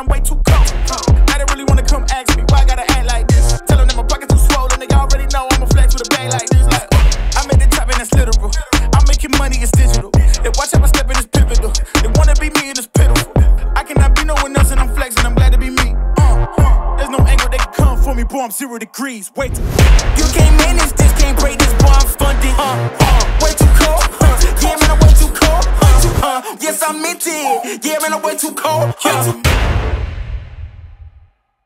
I'm way too cold. I didn't really wanna come ask me why I gotta act like this. Tell them that my pockets too swollen, they already know I'ma flex with a bag like this. Like, ooh, I made the top and that's literal. I'm making money, it's digital. They watch how I step in this pivotal. They wanna be me, and it's pitiful. I cannot be no one else, and I'm flexing, I'm glad to be me. Uh, uh, there's no angle they can come for me, boy, I'm zero degrees. Wait, too- you can't manage this, can't break this, boy, I'm funded. Uh, uh, way too cold, uh, yeah, man, I'm way too cold. Uh, uh yes, I meant it. Yeah, man, I'm way too cold. Uh.